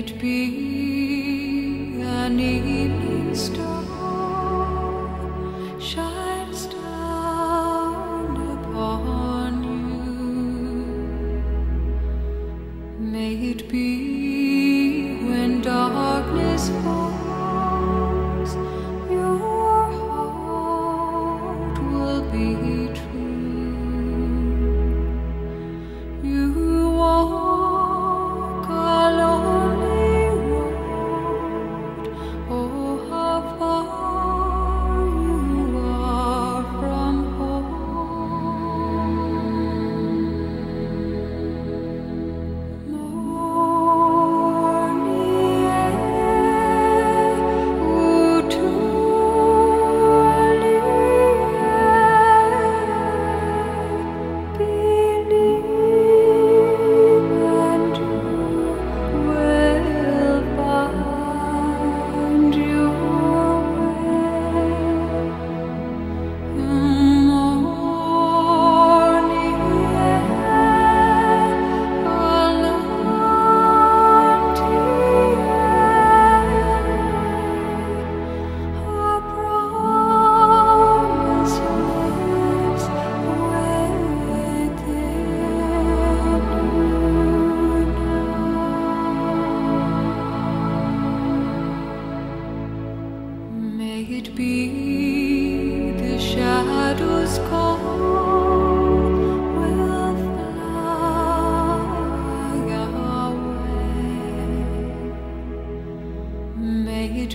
it be an evening star shines down upon you. May it be.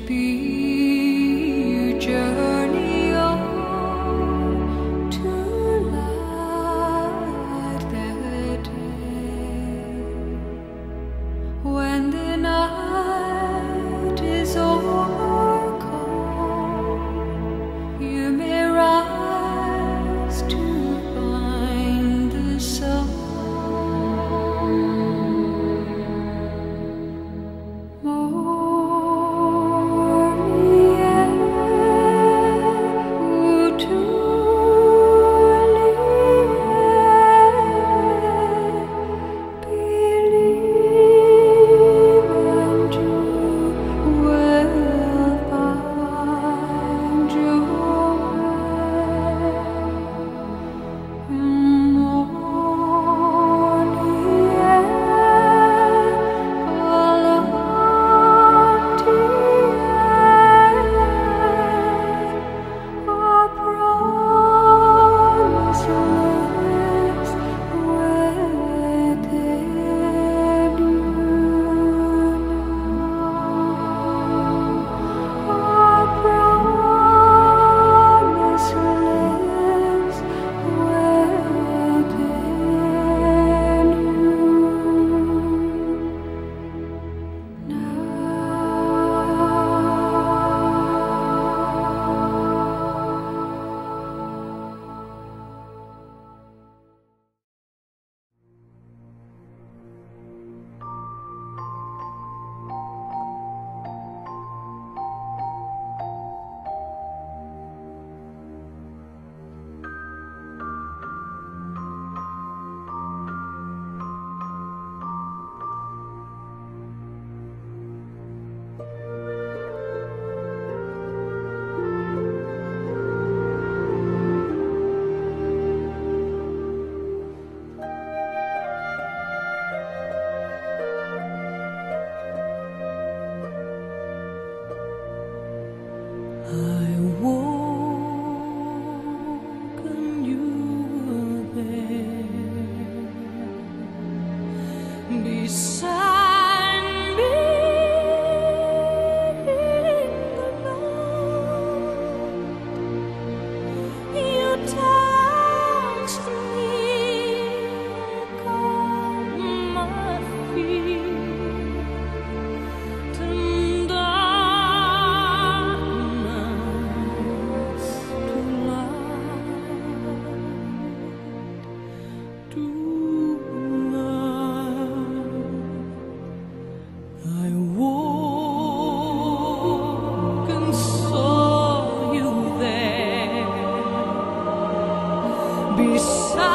be. you saw.